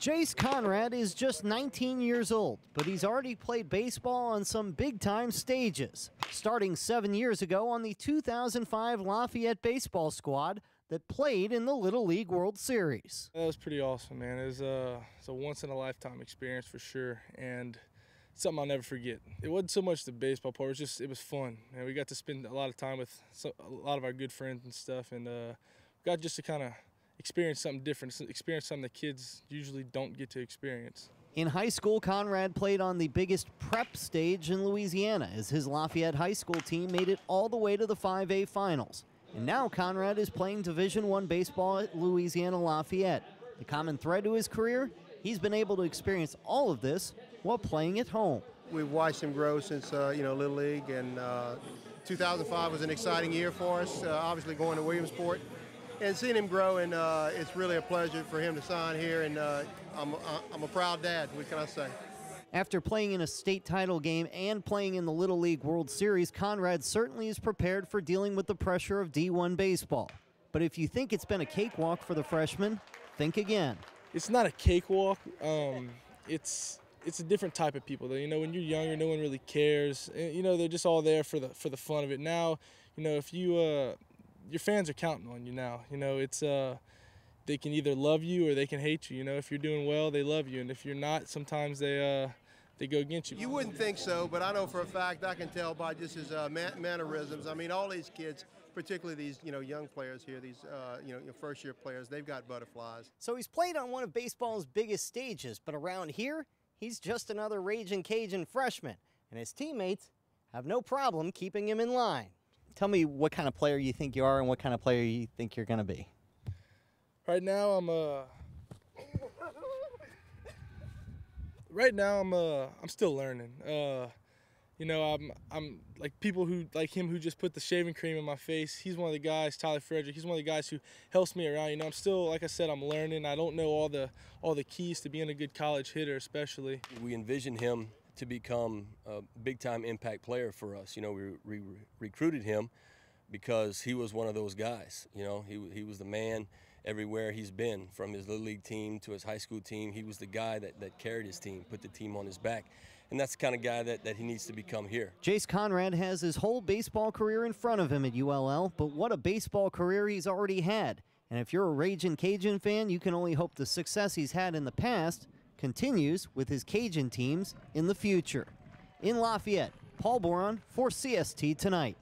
Jace Conrad is just 19 years old, but he's already played baseball on some big time stages, starting seven years ago on the 2005 Lafayette baseball squad that played in the Little League World Series. That was pretty awesome, man. It was, uh, a once in a lifetime experience for sure, and something I'll never forget. It wasn't so much the baseball part; it was just it was fun, and we got to spend a lot of time with a lot of our good friends and stuff, and uh, got just to kind of experience something different, experience something that kids usually don't get to experience. In high school, Conrad played on the biggest prep stage in Louisiana as his Lafayette High School team made it all the way to the 5A finals. And now Conrad is playing Division One baseball at Louisiana Lafayette. The common thread to his career, he's been able to experience all of this while playing at home. We've watched him grow since uh, you know Little League, and uh, 2005 was an exciting year for us. Uh, obviously, going to Williamsport and seeing him grow, and uh, it's really a pleasure for him to sign here. And uh, I'm, I'm a proud dad. What can I say? After playing in a state title game and playing in the Little League World Series, Conrad certainly is prepared for dealing with the pressure of D1 baseball. But if you think it's been a cakewalk for the freshman, think again. It's not a cakewalk. Um, it's it's a different type of people. You know, when you're younger, no one really cares. You know, they're just all there for the for the fun of it. Now, you know, if you uh, your fans are counting on you now. You know, it's uh, they can either love you or they can hate you. You know, if you're doing well, they love you, and if you're not, sometimes they uh, they go against you. You wouldn't think so, but I know for a fact I can tell by just his uh, man- mannerisms. I mean, all these kids, particularly these you know young players here, these uh, you know first year players, they've got butterflies. So he's played on one of baseball's biggest stages, but around here, he's just another Ragin' Cajun freshman, and his teammates have no problem keeping him in line. Tell me what kind of player you think you are and what kind of player you think you're going to be. Right now, I'm a. Uh, right now, I'm uh, I'm still learning. Uh, you know, I'm I'm like people who like him who just put the shaving cream in my face. He's one of the guys, Tyler Frederick. He's one of the guys who helps me around. You know, I'm still like I said, I'm learning. I don't know all the all the keys to being a good college hitter, especially. We envision him to become a big time impact player for us. You know, we, we recruited him because he was one of those guys. You know, he, he was the man everywhere he's been, from his little league team to his high school team. He was the guy that, that carried his team, put the team on his back. And that's the kind of guy that, that he needs to become here. Jace Conrad has his whole baseball career in front of him at ULL, but what a baseball career he's already had. And if you're a Ragin' Cajun fan, you can only hope the success he's had in the past continues with his Cajun teams in the future. In Lafayette, Paul Boron for CST Tonight.